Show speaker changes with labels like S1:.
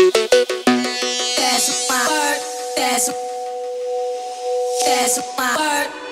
S1: That's my word. That's that's my word.